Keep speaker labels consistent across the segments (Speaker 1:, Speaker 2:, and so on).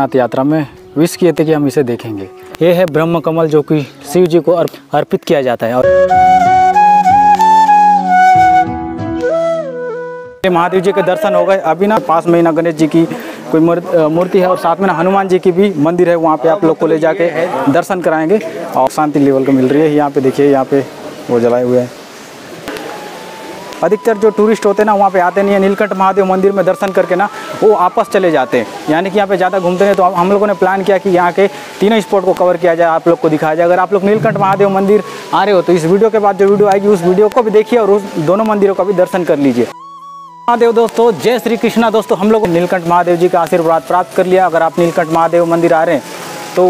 Speaker 1: नाथ यात्रा में विश किए थे कि हम इसे देखेंगे। ये है ब्रह्म कमल जो कि शिव जी को अर्प- अर्पित किया जाता है और महादेव जी के दर्शन हो गए। अभी ना पास में ना गणेश जी की कोई मूर्ति है और साथ में ना हनुमान जी की भी मंदिर है। वहाँ पे आप लोग को ले जाके दर्शन कराएँगे और शांति लेवल को मिल रही है। यहाँ पे देखिए, यहाँ पे वो जलाए हुए हैं। अधिकतर जो टूरिस्ट होते हैं ना, वहाँ पे आते नहीं है। नीलकंठ महादेव मंदिर में दर्शन करके ना, वो आपस चले जाते हैं। यानी कि यहाँ पे ज़्यादा घूमते हैं तो हम लोगों ने प्लान किया कि यहाँ के तीनों स्पॉट को कवर किया जाए, आप लोग को दिखाया जाए। अगर आप लोग नीलकंठ महादेव मंदिर आ रहे हो तो इस वीडियो के बाद जो वीडियो आएगी, उस वीडियो को भी देखिए और उस दोनों मंदिरों का भी दर्शन कर लीजिए। महादेव दोस्तों, जय श्री कृष्णा दोस्तों, हम लोग नीलकंठ महादेव जी का आशीर्वाद प्राप्त कर लिया। अगर आप नीलकंठ महादेव मंदिर आ रहे हैं तो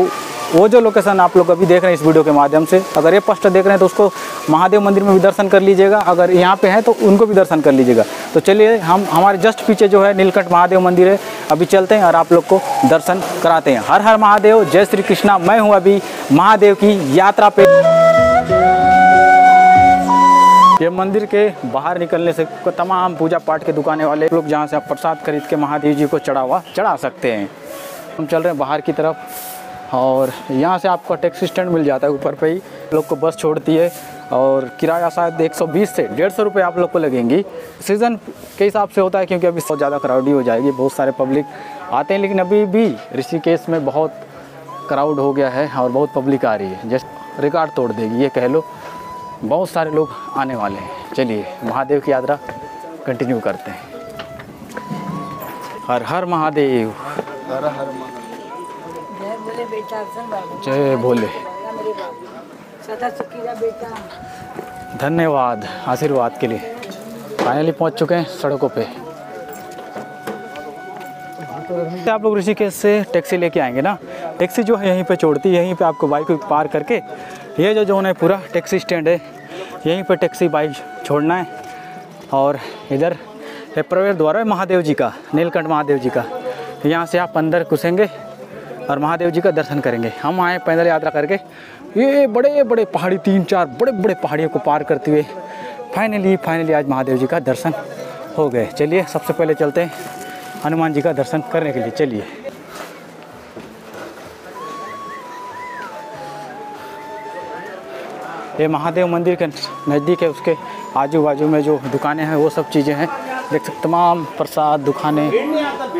Speaker 1: वो जो लोकेशन आप लोग अभी देख रहे हैं इस वीडियो के माध्यम से, अगर ये पोस्टर देख रहे हैं तो उसको महादेव मंदिर में भी दर्शन कर लीजिएगा, अगर यहाँ पे हैं तो उनको भी दर्शन कर लीजिएगा। तो चलिए, हम, हमारे जस्ट पीछे जो है नीलकंठ महादेव मंदिर है, अभी चलते हैं और आप लोग को दर्शन कराते हैं। हर हर महादेव, जय श्री कृष्णा, मैं हूँ अभी महादेव की यात्रा पे। ये मंदिर के बाहर निकलने से तमाम पूजा पाठ के दुकानें वाले लोग जहाँ से आप प्रसाद खरीद के महादेव जी को चढ़ावा, चढ़ा सकते हैं। हम चल रहे हैं बाहर की तरफ़। और यहाँ से आपको टैक्सी स्टैंड मिल जाता है ऊपर पे ही। लोग को बस छोड़ती है और किराया शायद 120 से डेढ़ सौ रुपये आप लोग को लगेंगी। सीज़न के हिसाब से होता है क्योंकि अभी बहुत ज़्यादा क्राउडी हो जाएगी, बहुत सारे पब्लिक आते हैं, लेकिन अभी भी ऋषिकेश में बहुत क्राउड हो गया है और बहुत पब्लिक आ रही है। जैसे रिकॉर्ड तोड़ देगी, ये कह लो। बहुत सारे लोग आने वाले हैं। चलिए, महादेव की यात्रा कंटिन्यू करते हैं। हर हर महादेव।
Speaker 2: जय बोले बेटा
Speaker 1: जय भोले। धन्यवाद आशीर्वाद के लिए। फाइनली पहुँच चुके हैं सड़कों पे। आप लोग ऋषिकेश से टैक्सी लेके आएँगे ना? टैक्सी जो है यहीं पे छोड़ती है यहीं पे आपको बाइक पार करके। ये जो जो है पूरा टैक्सी स्टैंड है यहीं पे टैक्सी बाइक छोड़ना है। और इधर है प्रवेश द्वारा है महादेव जी का नीलकंठ महादेव जी का। यहाँ से आप अंदर घुसेंगे। और महादेव जी का दर्शन करेंगे। हम आए पैदल यात्रा करके। ये बड़े बड़े पहाड़ी, तीन, चार बड़े बड़े पहाड़ियों को पार करते हुए फाइनली फाइनली आज महादेव जी का दर्शन हो गए। चलिए, सबसे पहले चलते हैं हनुमान जी का दर्शन करने के लिए। चलिए। ये महादेव मंदिर के नज़दीक है, उसके आजू बाजू में जो दुकानें हैं, वो सब चीज़ें हैं। देख सकते तमाम प्रसाद, दुकानें,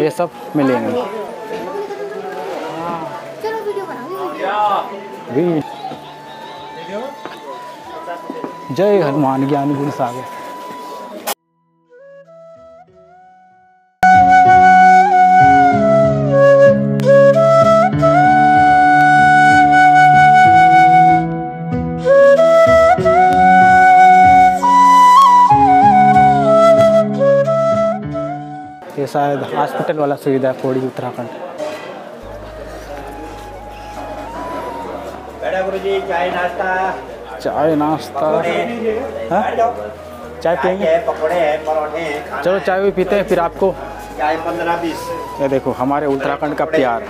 Speaker 1: ये सब मिलेंगे। जय हनुमान ज्ञान गुण सागर। शायद हॉस्पिटल वाला सुविधा है पौड़ी उत्तराखंड।
Speaker 3: चाय नाश्ता।
Speaker 1: चाय नाश्ता। हाँ? चाय पियेंगे?
Speaker 3: पकौड़े हैं परोठे हैं
Speaker 1: चलो चाय भी पीते हैं फिर आपको।
Speaker 3: चाय पंद्रह बीस।
Speaker 1: ये देखो हमारे उत्तराखंड का प्यार।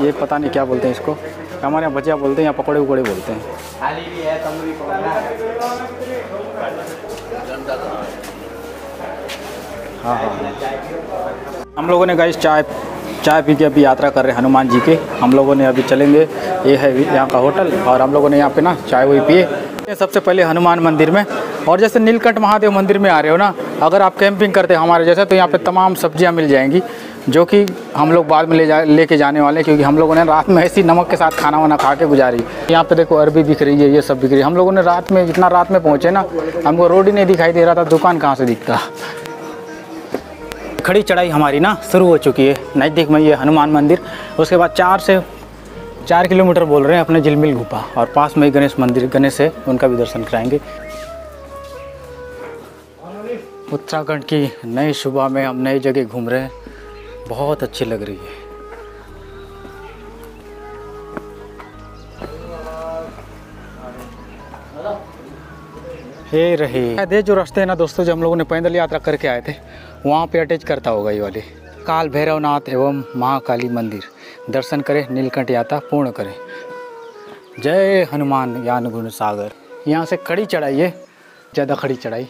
Speaker 1: ये पता नहीं क्या बोलते हैं इसको। हमारे यहाँ भजिया बोलते हैं या पकौड़े उकड़े बोलते हैं।
Speaker 3: है है।
Speaker 1: हाँ हाँ हाँ। हम लोगों ने गाइस चाय चाय पी के अभी यात्रा कर रहे हैं हनुमान जी के। हम लोगों ने अभी चलेंगे। ये है यहाँ का होटल और हम लोगों ने यहाँ पे ना चाय वही पिए। सबसे पहले हनुमान मंदिर में। और जैसे नीलकंठ महादेव मंदिर में आ रहे हो ना, अगर आप कैंपिंग करते हैं हमारे जैसे तो यहाँ पे तमाम सब्ज़ियाँ मिल जाएँगी, जो कि हम लोग बाद में ले जा, लेके जाने वाले हैं, क्योंकि हम लोगों ने रात में ऐसी नमक के साथ खाना वाना खा के गुजारी। यहाँ पे देखो अरबी बिक रही है, ये सब बिक रही है। हम लोगों ने रात में, जितना रात में पहुँचे ना, हमको रोड ही नहीं दिखाई दे रहा था, दुकान कहाँ से दिखता? खड़ी चढ़ाई हमारी ना शुरू हो चुकी है। नज़दीक में ये हनुमान मंदिर, उसके बाद चार से चार किलोमीटर बोल रहे हैं अपने झिलमिल गुफा और पास में ही गणेश मंदिर, गणेश है, उनका भी दर्शन कराएँगे। उत्तराखंड की नई सुबह में हम नई जगह घूम रहे हैं। बहुत अच्छी लग रही है। ये रही। ये जो रास्ते हैं ना दोस्तों, जो हम लोगों ने पैदल यात्रा करके आए थे, वहाँ पे अटैच करता होगा ये वाले। काल भैरवनाथ एवं महाकाली मंदिर। दर्शन करें, नीलकंठ यात्रा पूर्ण करें। जय हनुमान ज्ञान गुण सागर। यहाँ से खड़ी चढ़ाई है, ज़्यादा खड़ी चढ़ाई।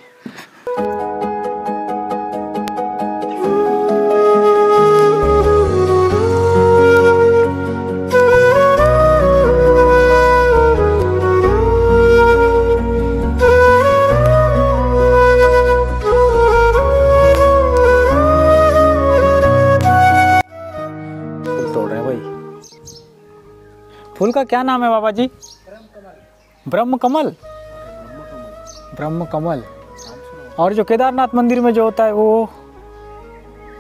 Speaker 1: फूल का क्या नाम है बाबा जी? ब्रह्म कमल ब्रह्म कमल और जो केदारनाथ मंदिर में जो होता है वो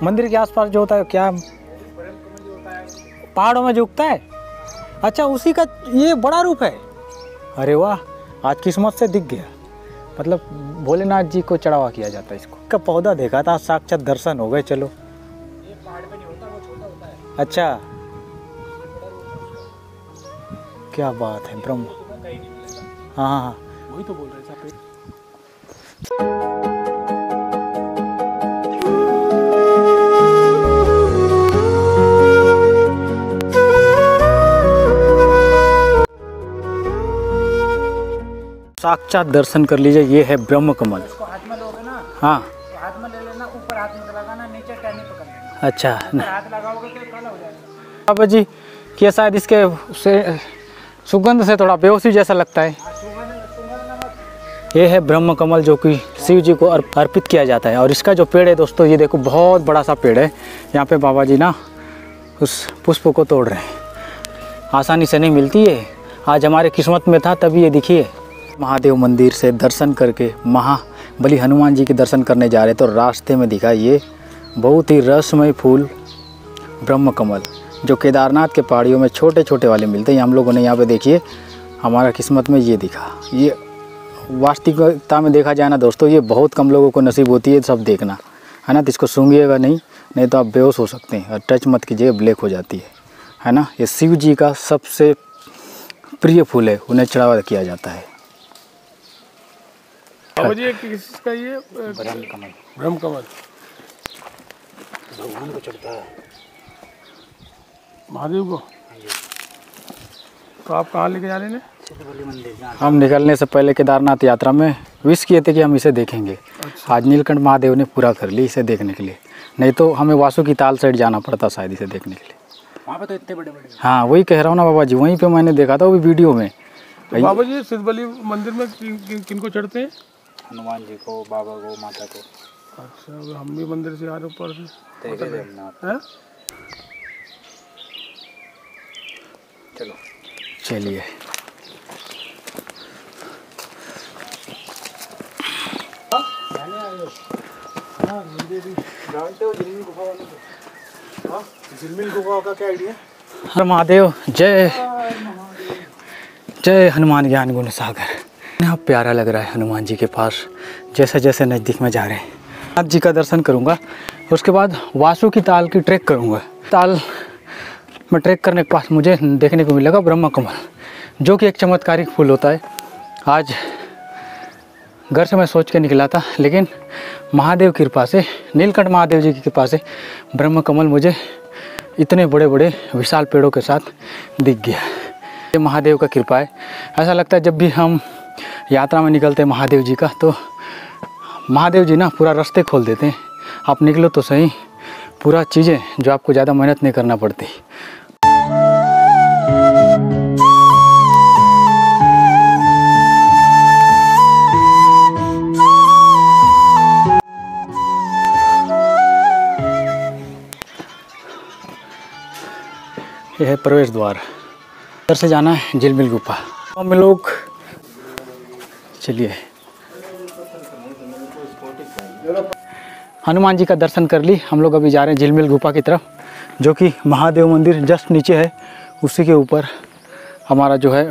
Speaker 1: मंदिर के आसपास जो होता है क्या पहाड़ों में जो उगता है? अच्छा उसी का ये बड़ा रूप है। अरे वाह आज किस्मत से दिख गया। मतलब भोलेनाथ जी को चढ़ावा किया जाता है इसको। का पौधा देखा था साक्षात दर्शन हो गए चलो। ये पहाड़ पे नहीं होता वो छोटा होता है। अच्छा। क्या बात है ब्रह्म। हाँ हाँ हाँ।
Speaker 4: वही तो बोल रहे थे
Speaker 1: साक्षात दर्शन कर लीजिए ये है ब्रह्म कमल।
Speaker 2: हाथ में लोगे ना
Speaker 1: हाँ।
Speaker 2: तो हाथ में ले लेना ऊपर हाथ में लगाना नीचे टहनी पकड़ लेना।
Speaker 1: अच्छा
Speaker 2: हाथ लगाओगे तो काला हो जाएगा।
Speaker 1: बाबा जी क्या शायद इसके से सुगंध से थोड़ा बेहोशी जैसा लगता है। ये है ब्रह्म कमल जो कि शिव जी को अर्पित किया जाता है। और इसका जो पेड़ है दोस्तों, ये देखो, बहुत बड़ा सा पेड़ है। यहाँ पे बाबा जी ना उस पुष्प को तोड़ रहे हैं। आसानी से नहीं मिलती है आज हमारे किस्मत में था, तभी ये दिखिए महादेव मंदिर से दर्शन करके महाबली हनुमान जी के दर्शन करने जा रहे तो रास्ते में दिखा ये बहुत ही रसमय फूल ब्रह्म कमल। जो केदारनाथ के पहाड़ियों में छोटे छोटे वाले मिलते हैं हम लोगों ने यहाँ पे देखिए हमारा किस्मत में ये दिखा। ये वास्तविकता में देखा जाए ना दोस्तों ये बहुत कम लोगों को नसीब होती है सब देखना। है ना? तो इसको सूंघिएगा नहीं नहीं तो आप बेहोश हो सकते हैं और टच मत कीजिए ब्लैक हो जाती है। है ना? ये शिव जी का सबसे प्रिय फूल है उन्हें चढ़ावा किया जाता है।
Speaker 4: बाबा जी ये किसका ये ब्रह्म कमल। ब्रह्म कमल।
Speaker 1: भगवान को चढ़ता है।
Speaker 4: महादेव को? तो आप कहाँ लेके जा रहे हैं?
Speaker 1: हम निकलने से पहले केदारनाथ यात्रा में विश किए थे कि हम इसे देखेंगे। अच्छा। आज नीलकंठ महादेव ने पूरा कर ली इसे देखने के लिए। नहीं तो हमें वासु की ताल साइड जाना पड़ता शायद इसे देखने के लिए।
Speaker 2: वहाँ पे तो इतने बड़े बड़े
Speaker 1: हाँ वही कह रहा हूँ ना बाबा जी वहीं पे मैंने देखा था वो वीडियो में।
Speaker 4: तो बाबा जी सिद्ध बलि मंदिर में किन, किन, किनको चढ़ते हैं?
Speaker 1: हनुमान जी को बाबा को माता को।
Speaker 4: अच्छा हम भी मंदिर से आ रहे ऊपर से। हैं?
Speaker 1: चलो। चलिए। हर महादेव जय। जय हनुमान ज्ञान गुण सागर। यहाँ प्यारा लग रहा है हनुमान जी के पास, जैसे जैसे नज़दीक में जा रहे हैं। नाथ जी का दर्शन करूँगा, उसके बाद वासु की ताल की ट्रैक करूँगा। ताल में ट्रैक करने के पास मुझे देखने को मिलेगा ब्रह्म कमल, जो कि एक चमत्कारिक फूल होता है। आज घर से मैं सोच के निकला था, लेकिन महादेव की कृपा से, नीलकंठ महादेव जी की कृपा से ब्रह्म कमल मुझे इतने बड़े बड़े विशाल पेड़ों के साथ दिख गया। ये महादेव का कृपा है। ऐसा लगता है जब भी हम यात्रा में निकलते हैं महादेव जी का तो महादेव जी ना पूरा रास्ते खोल देते हैं। आप निकलो तो सही, पूरा चीज़ें जो आपको ज़्यादा मेहनत नहीं करना पड़ती। है प्रवेश द्वार। इधर से जाना है झिलमिल गुफा। हम लोग चलिए। हनुमान जी का दर्शन कर ली। हम लोग अभी जा रहे हैं झिलमिल गुफा की तरफ़, जो कि महादेव मंदिर जस्ट नीचे है। उसी के ऊपर हमारा जो है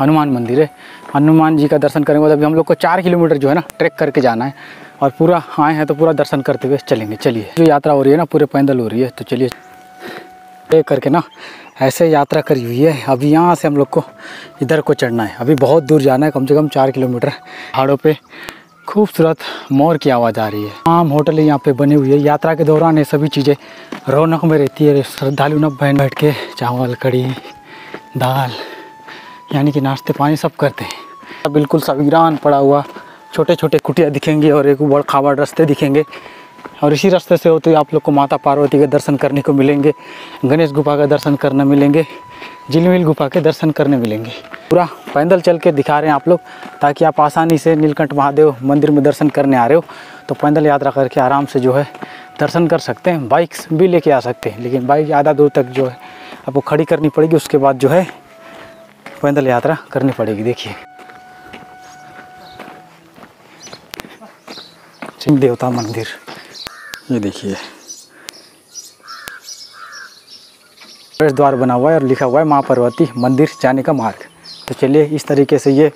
Speaker 1: हनुमान मंदिर है। हनुमान जी का दर्शन करने के बाद अभी हम लोग को चार किलोमीटर जो है ना ट्रैक करके जाना है। और पूरा आए हैं तो पूरा दर्शन करते हुए चलेंगे। चलिए, जो यात्रा हो रही है ना, पूरे पैदल हो रही है तो चलिए। करके ना ऐसे यात्रा करी हुई है। अभी यहाँ से हम लोग को इधर को चढ़ना है। अभी बहुत दूर जाना है, कम से कम चार किलोमीटर। पहाड़ों पे खूबसूरत मोर की आवाज़ आ रही है। आम होटल यहाँ पे बनी हुई है। यात्रा के दौरान ये सभी चीज़ें रौनक में रहती है। श्रद्धालु न बैठ बैठ के चावल कड़ी दाल, यानी कि नाश्ते पानी सब करते हैं। बिल्कुल सा वीरान पड़ा हुआ छोटे छोटे कुटिया दिखेंगे और एक बड़ खावड़ रस्ते दिखेंगे। और इसी रास्ते से होते हुए आप लोग को माता पार्वती के दर्शन करने को मिलेंगे, गणेश गुफा का दर्शन करने मिलेंगे, झिलमिल गुफा के दर्शन करने मिलेंगे। पूरा पैदल चल के दिखा रहे हैं आप लोग, ताकि आप आसानी से नीलकंठ महादेव मंदिर में दर्शन करने आ रहे हो तो पैदल यात्रा करके आराम से जो है दर्शन कर सकते हैं। बाइक भी लेके आ सकते हैं, लेकिन बाइक आधा दूर तक जो है आपको खड़ी करनी पड़ेगी, उसके बाद जो है पैदल यात्रा करनी पड़ेगी। देखिए। देवता मंदिर। ये देखिए। प्रवेश द्वार बना हुआ है और लिखा हुआ है माँ पार्वती मंदिर जाने का मार्ग। तो चलिए, इस तरीके से ये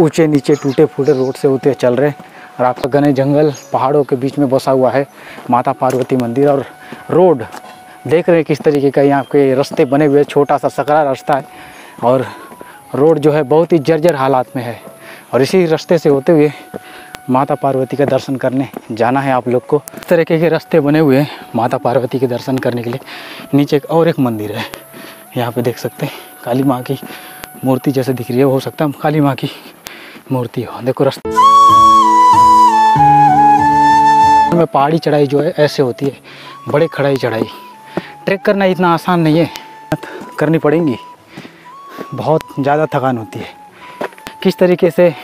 Speaker 1: ऊँचे नीचे टूटे फूटे रोड से होते चल रहे और आपका घने जंगल पहाड़ों के बीच में बसा हुआ है माता पार्वती मंदिर और रोड। देख रहे हैं किस तरीके का यहाँ के रास्ते बने हुए छोटा सा सकरा रास्ता है और रोड जो है बहुत ही जर्जर हालात में है। और इसी रास्ते से होते हुए माता पार्वती का दर्शन करने जाना है आप लोग को। इस तरीके के रास्ते बने हुए हैं माता पार्वती के दर्शन करने के लिए। नीचे एक और एक मंदिर है, यहाँ पे देख सकते हैं, काली माँ की मूर्ति जैसे दिख रही है, हो सकता है काली माँ की मूर्ति हो। देखो रास्ते। में पहाड़ी चढ़ाई जो है, ऐसे होती है, बड़े खड़ाई चढ़ाई। ट्रैक करना इतना आसान नहीं है, करनी पड़ेंगी। बहुत ज़्यादा थकान होती है। किस तरीके से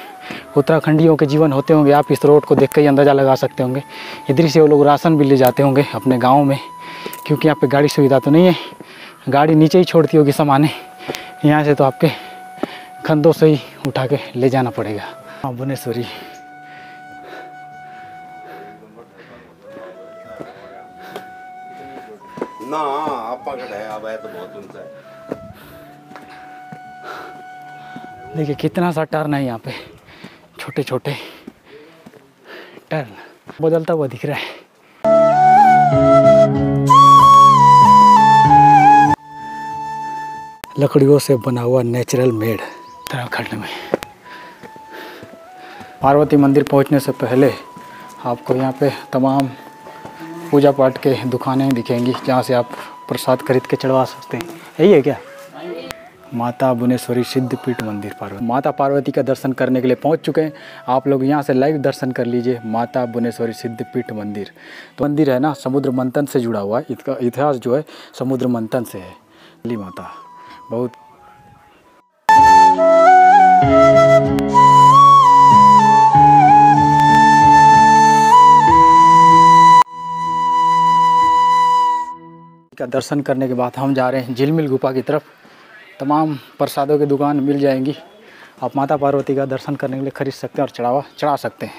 Speaker 1: उत्तराखंडियों के जीवन होते होंगे आप इस रोड को देख कर ही अंदाज़ा लगा सकते होंगे। इधर से वो लोग राशन भी ले जाते होंगे अपने गाँव में क्योंकि यहाँ पे गाड़ी सुविधा तो नहीं है। गाड़ी नीचे ही छोड़ती होगी सामाने यहाँ से तो आपके कंधों से ही उठा के ले जाना पड़ेगा। हाँ भुवनेश्वरी।
Speaker 5: ना आपा का है अब है तो बहुत ऊँचा है।
Speaker 1: देखिए कितना सा टर्न है यहाँ पे। छोटे छोटे टर्न बदलता हुआ दिख रहा है। लकड़ियों से बना हुआ नेचुरल मेड उत्तराखंड में। पार्वती मंदिर पहुँचने से पहले आपको यहाँ पे तमाम पूजा पाठ के दुकानें दिखेंगी, जहाँ से आप प्रसाद खरीद के चढ़वा सकते हैं। यही है क्या? माता भुवनेश्वरी सिद्धपीठ मंदिर पार्वती। माता पार्वती का दर्शन करने के लिए पहुँच चुके हैं। आप लोग यहाँ से लाइव दर्शन कर लीजिए। माता भुवनेश्वरी सिद्धपीठ मंदिर। तो मंदिर है ना, समुद्र मंथन से जुड़ा हुआ है। इसका इतिहास जो है, समुद्र मंथन से है। ली माता। बहुत का दर्शन करने के बाद हम जा रहे हैं झिलमिल गुफा की तरफ़। तमाम प्रसादों की दुकान मिल जाएँगी। आप माता पार्वती का दर्शन करने के लिए खरीद सकते हैं और चढ़ावा चढ़ा सकते हैं।